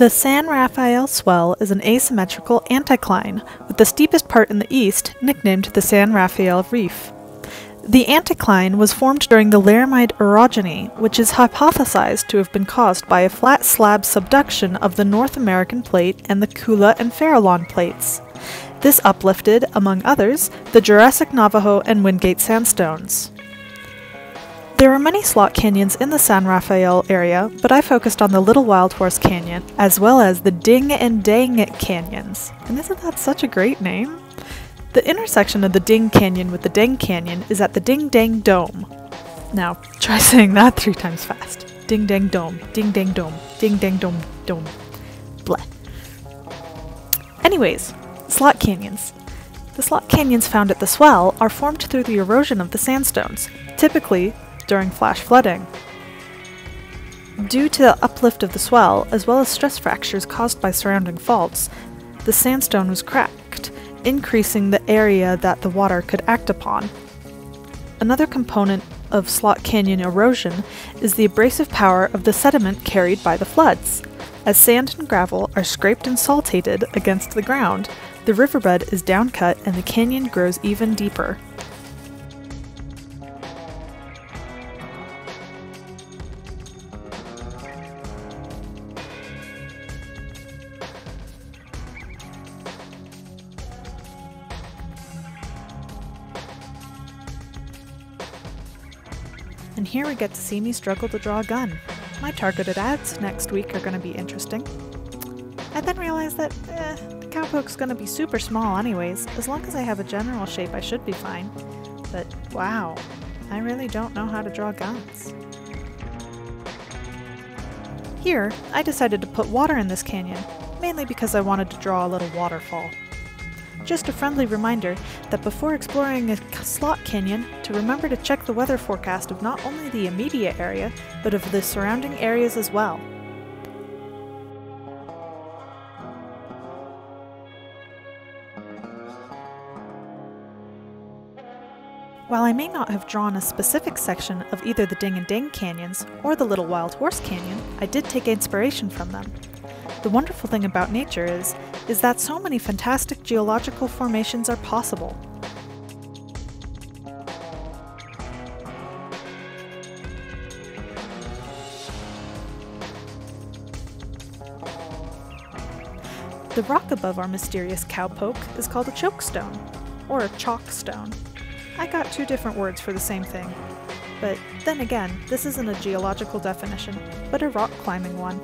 The San Rafael Swell is an asymmetrical anticline, with the steepest part in the east nicknamed the San Rafael Reef. The anticline was formed during the Laramide orogeny, which is hypothesized to have been caused by a flat slab subduction of the North American plate and the Kula and Farallon plates. This uplifted, among others, the Jurassic Navajo and Wingate sandstones. There are many slot canyons in the San Rafael area, but I focused on the Little Wild Horse Canyon, as well as the Ding and Dang Canyons. And isn't that such a great name? The intersection of the Ding Canyon with the Dang Canyon is at the Ding Dang Dome. Now, try saying that three times fast. Ding Dang Dome, Ding Dang Dome, Ding Dang Dome, Dome. Bleh. Anyways, slot canyons. The slot canyons found at the swell are formed through the erosion of the sandstones, typically during flash flooding. Due to the uplift of the swell, as well as stress fractures caused by surrounding faults, the sandstone was cracked, increasing the area that the water could act upon. Another component of Slot Canyon erosion is the abrasive power of the sediment carried by the floods. As sand and gravel are scraped and saltated against the ground, the riverbed is downcut and the canyon grows even deeper. And here we get to see me struggle to draw a gun. My targeted ads next week are going to be interesting. I then realized that, eh, the cowpoke's going to be super small anyways. As long as I have a general shape, I should be fine. But wow, I really don't know how to draw guns. Here, I decided to put water in this canyon, mainly because I wanted to draw a little waterfall. Just a friendly reminder that before exploring a slot canyon, to remember to check the weather forecast of not only the immediate area, but of the surrounding areas as well. While I may not have drawn a specific section of either the Ding and Dang canyons or the Little Wild Horse Canyon, I did take inspiration from them. The wonderful thing about nature is, is that so many fantastic geological formations are possible. The rock above our mysterious cowpoke is called a chokestone, or a chock stone. I got two different words for the same thing. But then again, this isn't a geological definition, but a rock climbing one.